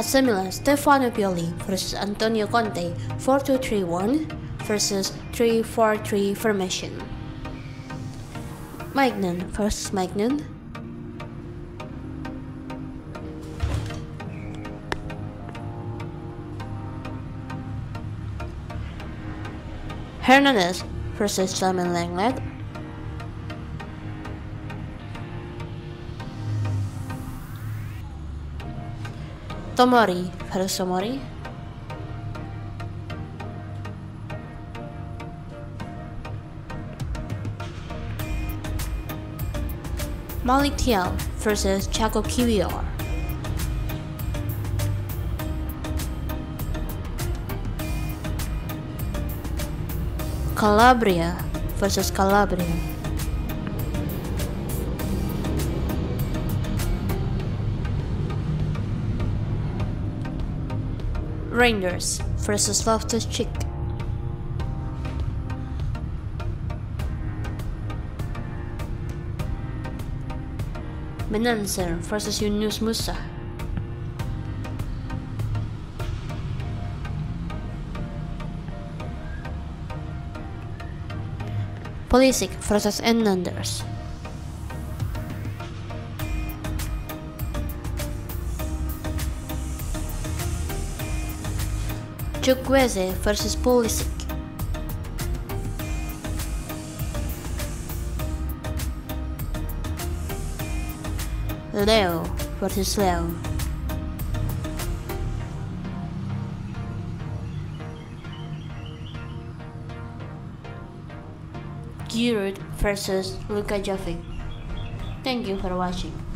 AC Milan, Stefano Pioli versus Antonio Conte, 4-2-3-1 versus 3-4-3 formation. Maignan versus Maignan. Hernandez versus Simon Langlet. Tomori versus Tomori. Malick Thiaw versus Chaco Kiwior. Calabria versus Calabria. Reijnders versus Loftus Cheek. Bennacer versus Yunus Musah. Pulisic versus Hernandez. Chukwueze versus Pulisic. Leão versus Leão. Giroud versus Luka Jovic. Thank you for watching.